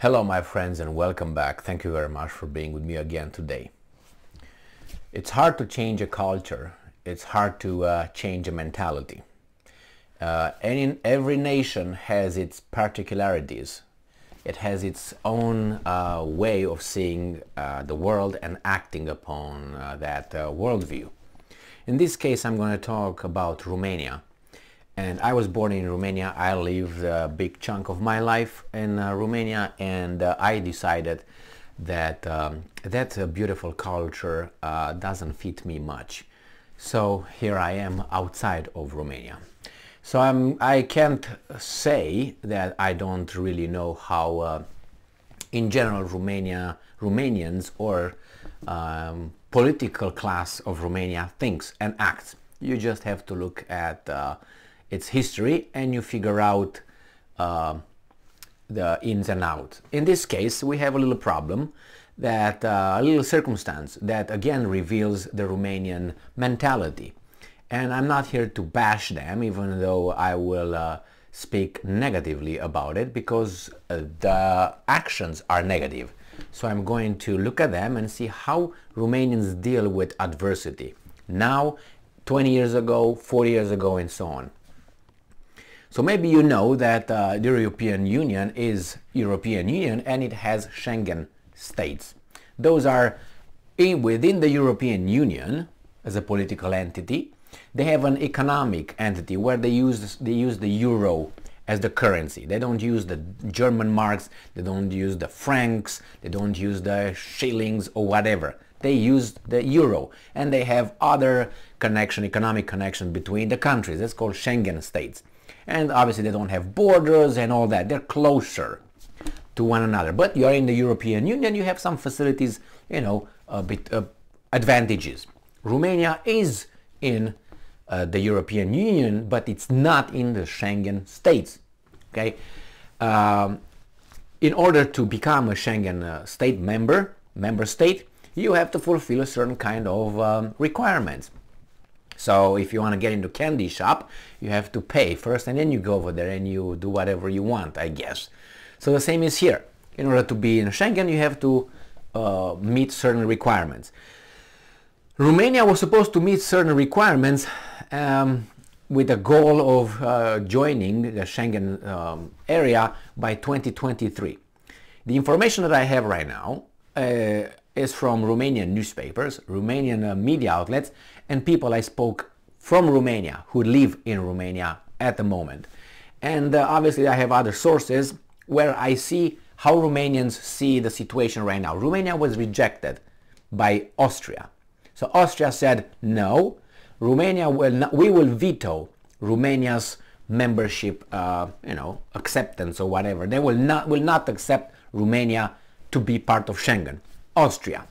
Hello my friends and welcome back. Thank you very much for being with me again today. It's hard to change a culture. It's hard to uh, change a mentality. Uh, and every nation has its particularities. It has its own uh, way of seeing uh, the world and acting upon uh, that uh, worldview. In this case I'm going to talk about Romania and I was born in Romania. I lived a big chunk of my life in uh, Romania and uh, I decided that um, that uh, beautiful culture uh, doesn't fit me much. So here I am outside of Romania. So I'm, I can't say that I don't really know how uh, in general Romania, Romanians or um, political class of Romania thinks and acts. You just have to look at uh, its history and you figure out uh, the ins and outs. In this case, we have a little problem that uh, a little circumstance that again reveals the Romanian mentality. And I'm not here to bash them, even though I will uh, speak negatively about it because uh, the actions are negative. So I'm going to look at them and see how Romanians deal with adversity. Now, 20 years ago, 40 years ago, and so on. So maybe you know that uh, the European Union is European Union and it has Schengen states. Those are in, within the European Union as a political entity. They have an economic entity where they use they use the euro as the currency. They don't use the German marks, they don't use the francs, they don't use the shillings or whatever. They use the euro and they have other connection, economic connection between the countries. That's called Schengen states and obviously they don't have borders and all that. They're closer to one another. But you're in the European Union, you have some facilities, you know, a bit uh, advantages. Romania is in uh, the European Union, but it's not in the Schengen states. Okay, um, in order to become a Schengen uh, state member, member state, you have to fulfill a certain kind of um, requirements. So if you want to get into candy shop, you have to pay first and then you go over there and you do whatever you want, I guess. So the same is here. In order to be in Schengen, you have to uh, meet certain requirements. Romania was supposed to meet certain requirements um, with the goal of uh, joining the Schengen um, area by 2023. The information that I have right now uh, is from Romanian newspapers, Romanian uh, media outlets, and people I spoke from Romania who live in Romania at the moment. And uh, obviously I have other sources where I see how Romanians see the situation right now. Romania was rejected by Austria. So Austria said, no, Romania will not, we will veto Romania's membership, uh, you know, acceptance or whatever. They will not, will not accept Romania to be part of Schengen. Austria.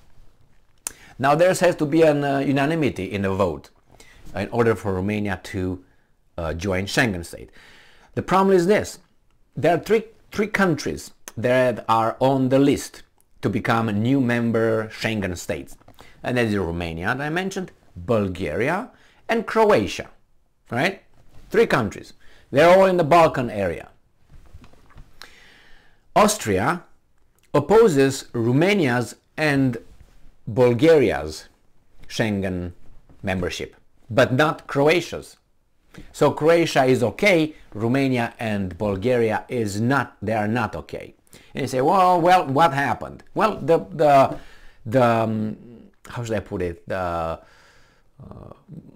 Now there has to be an uh, unanimity in the vote in order for Romania to uh, join Schengen state. The problem is this. There are three, three countries that are on the list to become new member Schengen states. And that is Romania, that I mentioned, Bulgaria, and Croatia. Right? Three countries. They're all in the Balkan area. Austria opposes Romania's and Bulgaria's Schengen membership, but not Croatia's. So Croatia is okay, Romania and Bulgaria is not, they are not okay. And you say, well, well, what happened? Well, the, the, the um, how should I put it? The uh,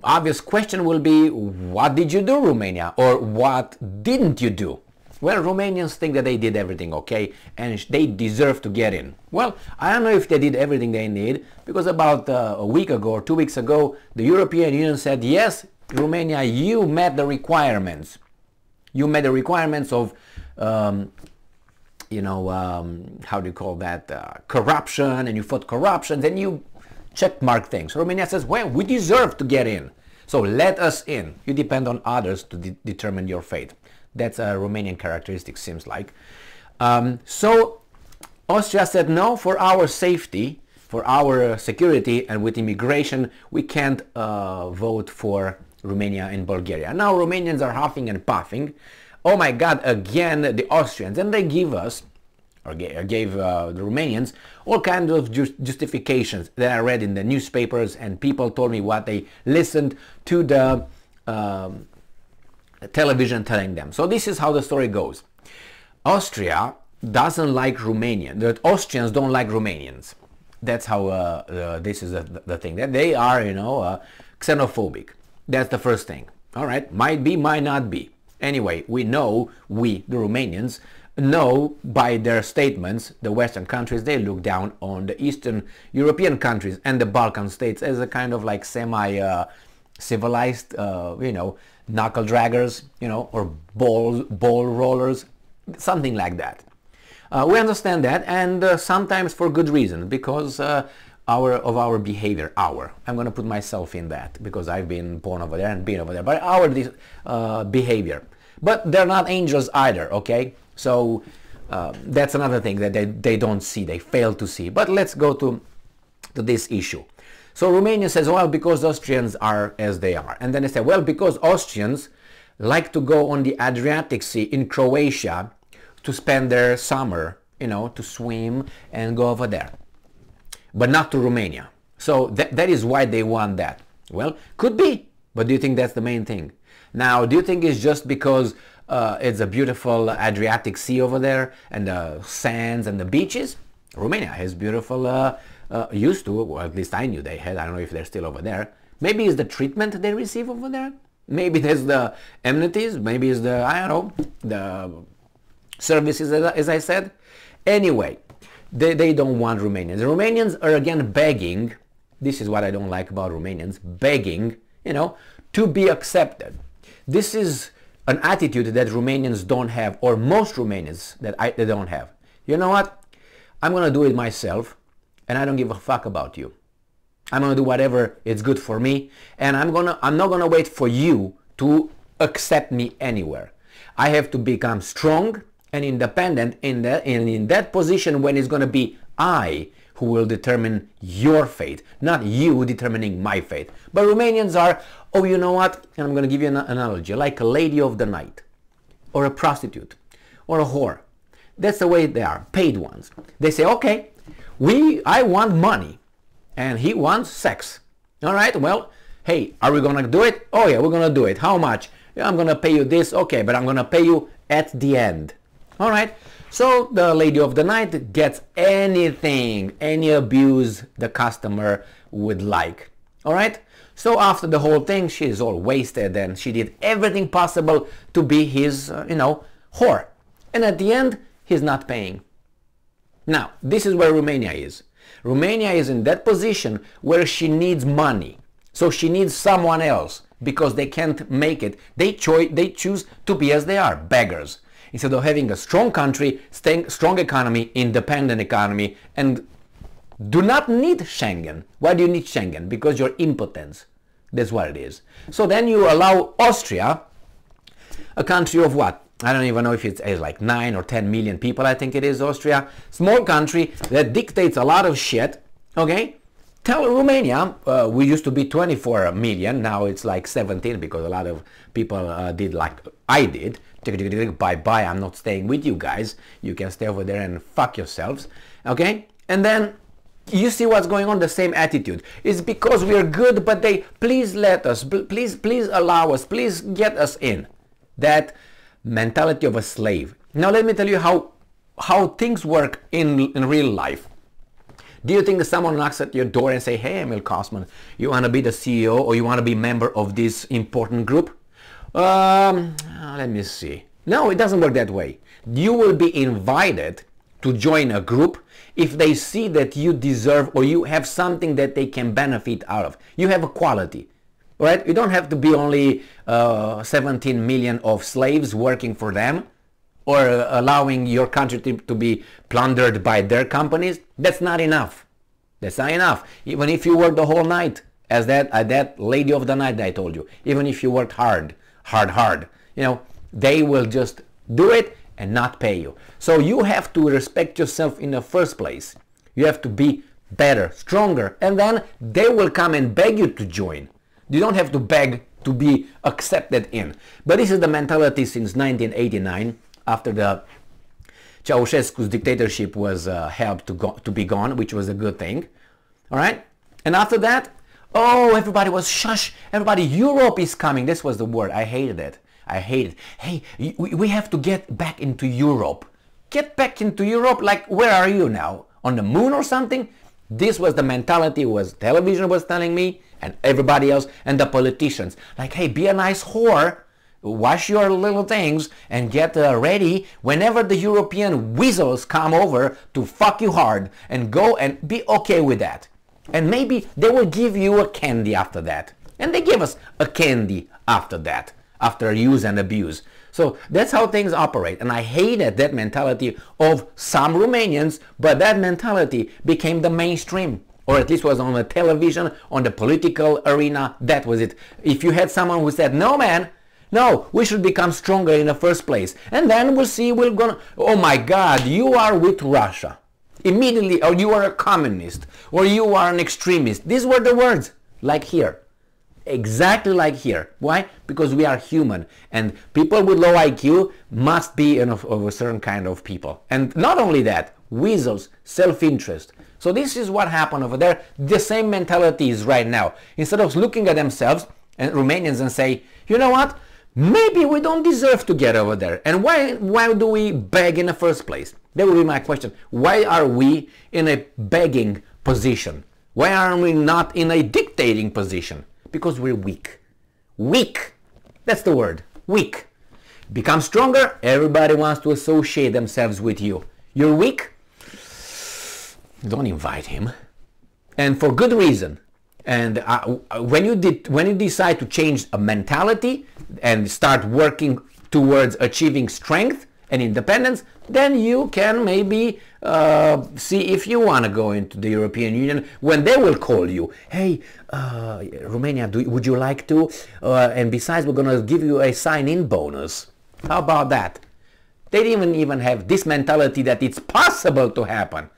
obvious question will be, what did you do, Romania? Or what didn't you do? Well, Romanians think that they did everything okay and they deserve to get in. Well, I don't know if they did everything they need because about uh, a week ago or two weeks ago, the European Union said, yes, Romania, you met the requirements. You met the requirements of, um, you know, um, how do you call that, uh, corruption, and you fought corruption, then you check mark things. Romania says, well, we deserve to get in. So let us in. You depend on others to de determine your fate. That's a Romanian characteristic, seems like. Um, so Austria said, no, for our safety, for our security, and with immigration, we can't uh, vote for Romania and Bulgaria. Now Romanians are huffing and puffing. Oh my God, again, the Austrians. And they give us or gave uh, the Romanians all kinds of justifications that I read in the newspapers and people told me what they listened to the um, television telling them. So this is how the story goes. Austria doesn't like Romanian, that Austrians don't like Romanians. That's how uh, uh, this is the, the, thing. That they are, you know, uh, xenophobic. That's the first thing. All right, might be, might not be. Anyway, we know, we, the Romanians, know by their statements, the Western countries, they look down on the Eastern European countries and the Balkan states as a kind of like semi-civilized, uh, uh, you know, knuckle draggers, you know, or ball, ball rollers, something like that. Uh, we understand that and uh, sometimes for good reason because uh, our of our behavior, our, I'm going to put myself in that because I've been born over there and been over there, but our uh, behavior. But they're not angels either, okay? So uh, that's another thing that they, they don't see, they fail to see. But let's go to, to this issue. So Romania says, well, because Austrians are as they are. And then they say, well, because Austrians like to go on the Adriatic Sea in Croatia to spend their summer, you know, to swim and go over there. But not to Romania. So that, is why they want that. Well, could be. But do you think that's the main thing? Now, do you think it's just because uh, it's a beautiful Adriatic Sea over there and the sands and the beaches? Romania has beautiful, uh, uh, used to, well, at least I knew they had. I don't know if they're still over there. Maybe it's the treatment they receive over there. Maybe there's the amenities. Maybe it's the, I don't know, the services, as I said. Anyway, they, they don't want Romanians. The Romanians are again begging, this is what I don't like about Romanians, begging, you know, to be accepted. This is an attitude that Romanians don't have, or most Romanians that I they don't have. You know what? I'm gonna do it myself, and I don't give a fuck about you. I'm gonna do whatever is good for me, and I'm gonna I'm not gonna wait for you to accept me anywhere. I have to become strong and independent in that in, in that position when it's gonna be I who will determine your fate, not you determining my fate. But Romanians are, oh, you know what? And I'm to give you an analogy, like a lady of the night, or a prostitute, or a whore. That's the way they are, paid ones. They say, okay, we, I want money, and he wants sex. All right, well, hey, are we to do it? Oh yeah, we're to do it. How much? Yeah, I'm to pay you this. Okay, but I'm to pay you at the end. All right. So the lady of the night gets anything, any abuse the customer would like. All right. So after the whole thing, she's all wasted and she did everything possible to be his, uh, you know, whore. And at the end, he's not paying. Now, this is where Romania is. Romania is in that position where she needs money. So she needs someone else because they can't make it. They, cho- they choose to be as they are, beggars instead of having a strong country, strong economy, independent economy, and do not need Schengen. Why do you need Schengen? Because you're impotent. That's what it is. So then you allow Austria, a country of what? I don't even know if it's like 9 or 10 million people, I think it is, Austria. Small country that dictates a lot of shit, okay? Tell Romania, uh, we used to be 24 million, now it's like 17 because a lot of people uh, did like I did. Bye bye i'm not staying with you guys. You can stay over there and fuck yourselves okay? And then you see what's going on the same attitude. It's because we're good but they please let us please please allow us please get us in. That mentality of a slave now let me tell you how how things work in in real life do you think someone knocks at your door and say hey emil Cosman you want to be the ceo or you want to be member of this important group um, let me see. No, it doesn't work that way. You will be invited to join a group if they see that you deserve or you have something that they can benefit out of. You have a quality, right? You don't have to be only uh, 17 million of slaves working for them or uh, allowing your country to, to be plundered by their companies. That's not enough. That's not enough. Even if you work the whole night, as that, uh, that lady of the night that I told you, even if you worked hard, hard, hard. You know, they will just do it and not pay you. So you have to respect yourself in the first place. You have to be better, stronger, and then they will come and beg you to join. You don't have to beg to be accepted in. But this is the mentality since 1989 after the Ceausescu's dictatorship was uh, helped to, go, to be gone, which was a good thing. All right? And after that, oh, everybody was shush. Everybody, Europe is coming. This was the word. I hated it. I hated. Hey, we, we have to get back into Europe. Get back into Europe? Like, where are you now? On the moon or something? This was the mentality was television was telling me and everybody else and the politicians. Like, hey, be a nice whore wash your little things and get uh, ready whenever the European weasels come over to fuck you hard and go and be okay with that. And maybe they will give you a candy after that. And they give us a candy after that, after use and abuse. So that's how things operate. And I hated that mentality of some Romanians, but that mentality became the mainstream or at least was on the television, on the political arena. That was it. If you had someone who said, no man, no, we should become stronger in the first place. And then we'll see, we're gonna, oh my God, you are with Russia. Immediately, or you are a communist, or you are an extremist. These were the words, like here. Exactly like here. Why? Because we are human. And people with low IQ must be of, of a certain kind of people. And not only that, weasels, self-interest. So this is what happened over there. The same mentality is right now. Instead of looking at themselves and Romanians and say, you know what? maybe we don't deserve to get over there. And why, why do we beg in the first place? That would be my question. Why are we in a begging position? Why are we not in a dictating position? Because we're weak. Weak. That's the word. Weak. Become stronger, everybody wants to associate themselves with you. You're weak? Don't invite him. And for good reason. And uh, when you did, when you decide to change a mentality and start working towards achieving strength and independence, then you can maybe uh, see if you want to go into the European Union when they will call you. Hey, uh, Romania, do, would you like to? Uh, and besides, we're going to give you a sign-in bonus. How about that? They didn't even have this mentality that it's possible to happen.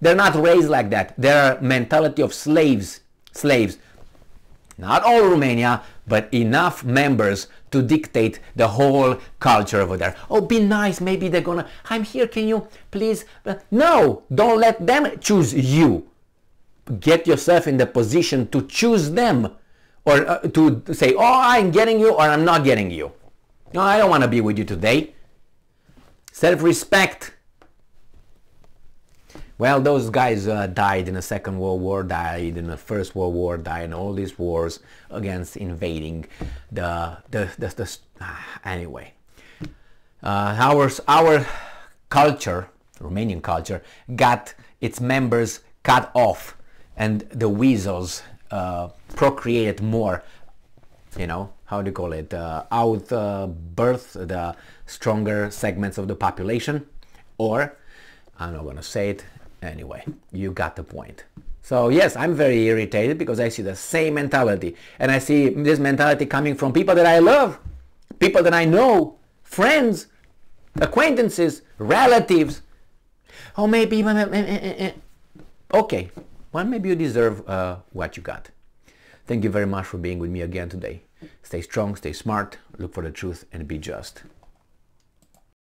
They're not raised like that. They're mentality of slaves slaves. Not all Romania, but enough members to dictate the whole culture over there. Oh, be nice. Maybe they're gonna, I'm here. Can you please? No, don't let them choose you. Get yourself in the position to choose them or uh, to say, oh, I'm getting you or I'm not getting you. No, I don't want to be with you today. Self-respect well, those guys uh, died in the Second World War, died in the First World War, died in all these wars against invading the the the, the ah, anyway. Uh, our our culture, Romanian culture, got its members cut off, and the weasels uh, procreated more. You know how do you call it? Uh, out uh, birth the stronger segments of the population, or I'm not gonna say it Anyway, you got the point. So yes, I'm very irritated because I see the same mentality. And I see this mentality coming from people that I love, people that I know, friends, acquaintances, relatives. Oh, maybe, even eh, eh, eh, okay, well, maybe you deserve uh, what you got. Thank you very much for being with me again today. Stay strong, stay smart, look for the truth, and be just.